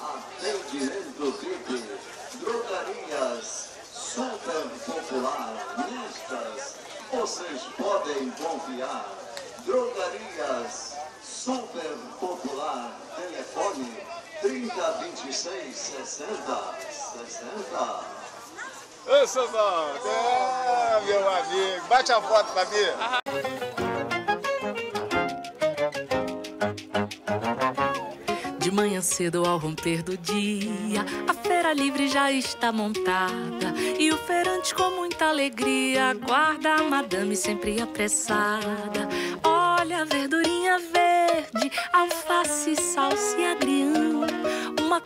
Atendimento VIP, drogarias super popular, mistas, vocês podem confiar. Drogarias super popular, telefone 3026 60 60. Ô, Sandão, é, meu amigo, bate a foto pra mim. De manhã cedo ao romper do dia, a feira livre já está montada. E o feirante com muita alegria aguarda a madame sempre apressada. Olha a verdurinha verde, alface, salsa e agrião.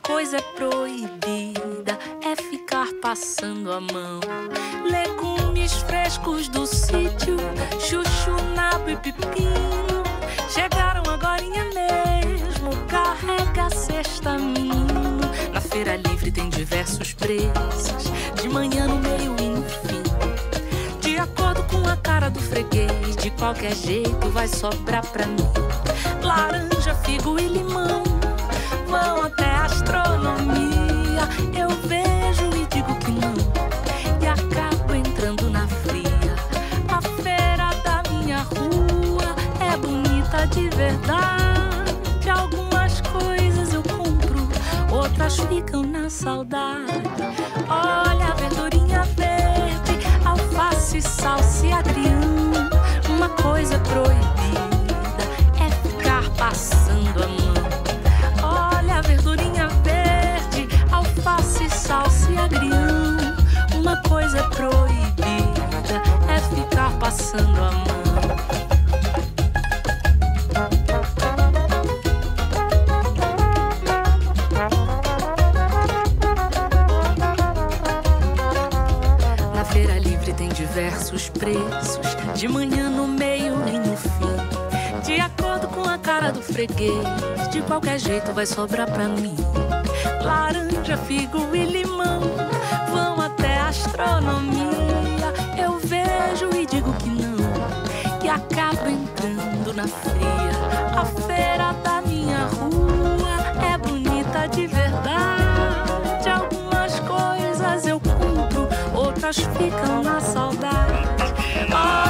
Coisa é proibida, é ficar passando a mão. Legumes frescos do sítio, chuchu, nabo e pepino. Chegaram agora mesmo, carrega a cesta menino. Na feira livre tem diversos preços, de manhã, no meio e no fim. De acordo com a cara do freguês, de qualquer jeito vai sobrar pra mim. Laranja, figo e limão de verdade. Algumas coisas eu compro, outras ficam na saudade. Olha verdurinha verde, alface, salsa e agrião. Uma coisa proibida feira livre tem diversos preços, de manhã, no meio e no fim. De acordo com a cara do freguês, de qualquer jeito vai sobrar pra mim. Laranja, figo e limão vão até astronomia. Eu vejo e digo que não, e acabo entrando na fria. outras ficam na saudade. Ah,